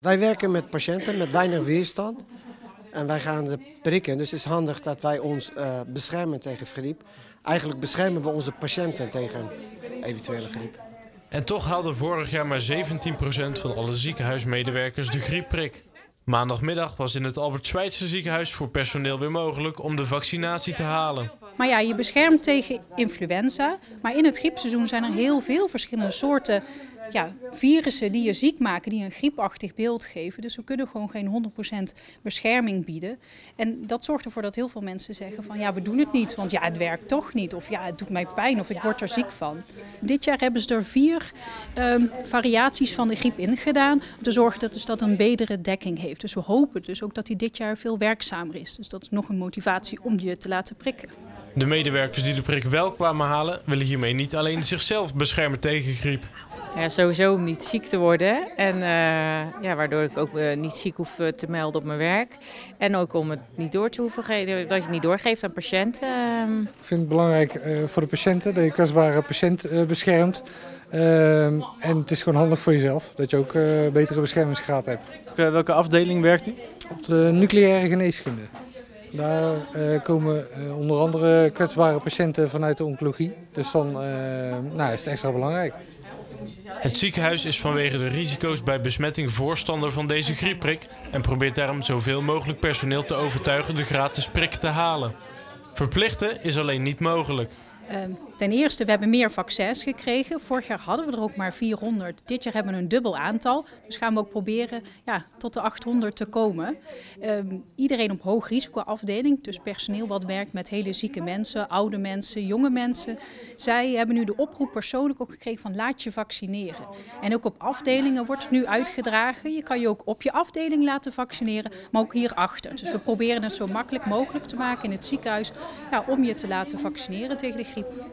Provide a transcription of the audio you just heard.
Wij werken met patiënten met weinig weerstand. En wij gaan ze prikken. Dus het is handig dat wij ons uh, beschermen tegen griep. Eigenlijk beschermen we onze patiënten tegen eventuele griep. En toch haalde vorig jaar maar 17% van alle ziekenhuismedewerkers de griepprik. Maandagmiddag was in het Albert Schweitzer ziekenhuis voor personeel weer mogelijk om de vaccinatie te halen. Maar ja, je beschermt tegen influenza. Maar in het griepseizoen zijn er heel veel verschillende soorten ja, virussen die je ziek maken, die een griepachtig beeld geven. Dus we kunnen gewoon geen 100% bescherming bieden. En dat zorgt ervoor dat heel veel mensen zeggen van ja, we doen het niet, want ja, het werkt toch niet. Of ja, het doet mij pijn of ik word er ziek van. Dit jaar hebben ze er vier um, variaties van de griep ingedaan. Om te zorgen dat dus dat een betere dekking heeft. Dus we hopen dus ook dat hij dit jaar veel werkzamer is. Dus dat is nog een motivatie om je te laten prikken. De medewerkers die de prik wel kwamen halen, willen hiermee niet alleen zichzelf beschermen tegen griep. Ja, sowieso om niet ziek te worden. En uh, ja, waardoor ik ook uh, niet ziek hoef te melden op mijn werk. En ook om het niet door te hoeven geven, dat je het niet doorgeeft aan patiënten. Ik vind het belangrijk uh, voor de patiënten dat je kwetsbare patiënt beschermt. en het is gewoon handig voor jezelf dat je ook betere beschermingsgraad hebt. welke afdeling werkt u? Op de nucleaire geneeskunde. Daar uh, komen uh, onder andere kwetsbare patiënten vanuit de oncologie. Dus dan uh, nou, is het extra belangrijk. Het ziekenhuis is vanwege de risico's bij besmetting voorstander van deze griepprik en probeert daarom zoveel mogelijk personeel te overtuigen de gratis prik te halen. Verplichten is alleen niet mogelijk. Ehm, ten eerste, we hebben meer vaccins gekregen. Vorig jaar hadden we er ook maar 400. Dit jaar hebben we een dubbel aantal. Dus gaan we ook proberen ja, tot de 800 te komen. Ehm, iedereen op hoog risicoafdeling, dus personeel wat werkt met hele zieke mensen, oude mensen, jonge mensen. Zij hebben nu de oproep persoonlijk ook gekregen van laat je vaccineren. En ook op afdelingen wordt het nu uitgedragen. Je kan je ook op je afdeling laten vaccineren, maar ook hierachter. Dus we proberen het zo makkelijk mogelijk te maken in het ziekenhuis ja, om je te laten vaccineren tegen de griep schip.